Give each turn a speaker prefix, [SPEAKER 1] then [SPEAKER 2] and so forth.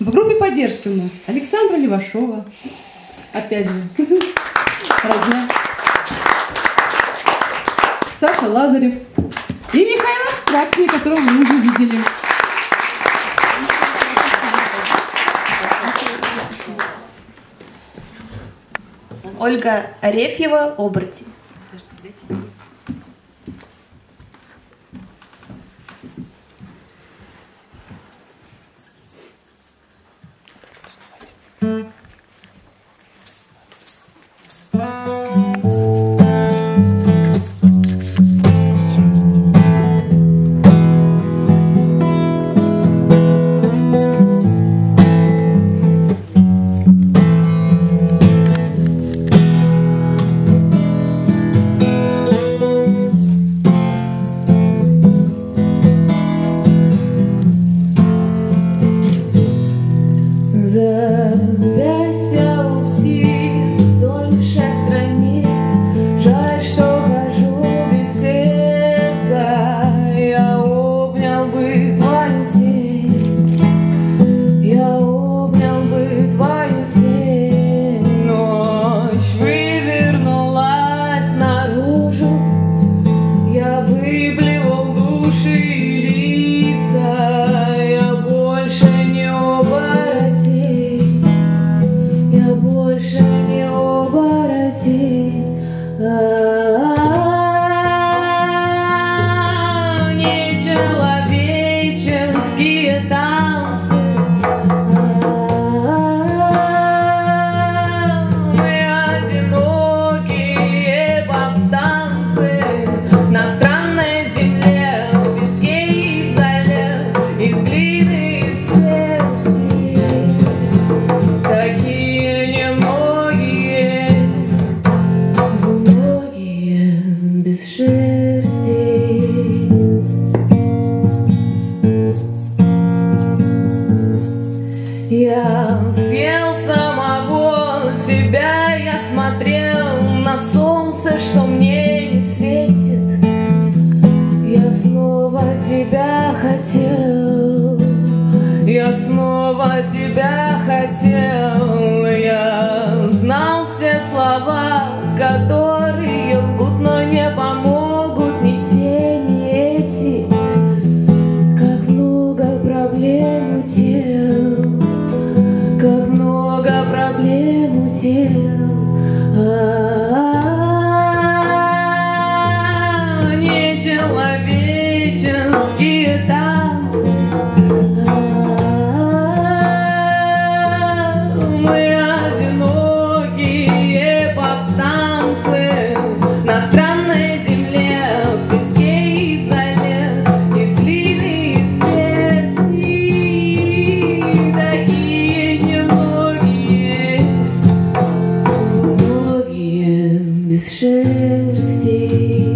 [SPEAKER 1] В группе поддержки у нас Александра Левашова. Опять же, родня. Саша Лазарев. И Михаил Абстрактный, которого мы уже видели.
[SPEAKER 2] Ольга Арефьева,
[SPEAKER 3] Оборти. Подожди, The best of я снова тебя хотел, я знал все слова, которые лгут, но не помогут ни те, ни эти. Как много проблем у тел, как много проблем у тел. А -а -а. thirsty